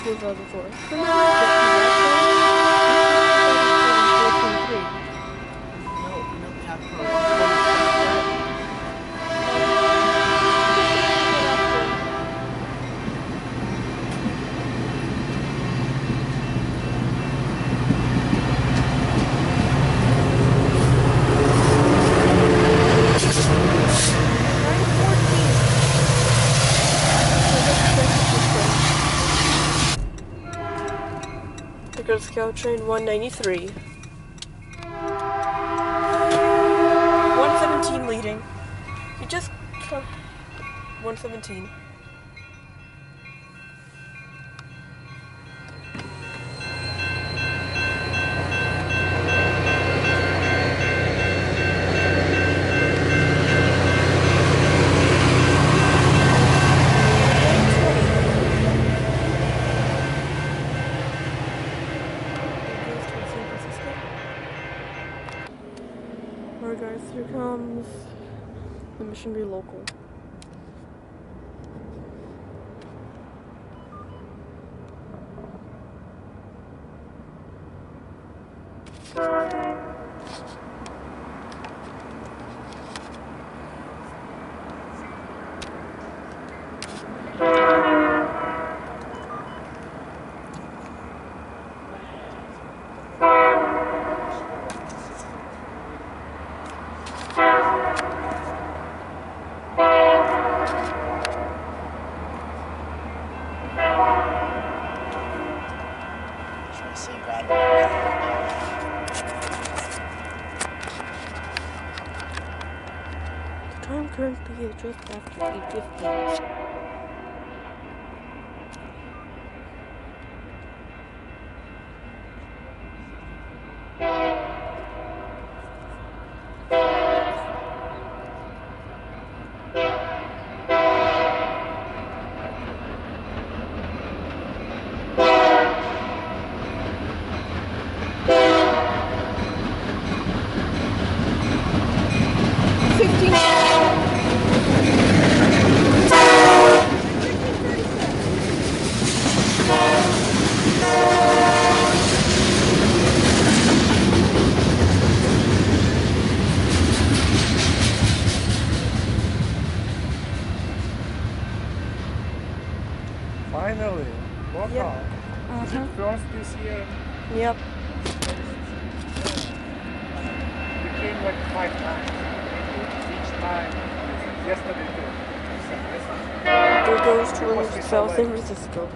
Speaking of 2004, There goes Caltrain 193. 117 leading. You just. co- 117. Alright guys, here comes the mission be local. I say God? The time currently is just after 8.15. Finally, walk Yep. out. Uh-huh. first this year? Yep. We came like five times. Each time, yesterday too. There goes It was towards South San way. Francisco.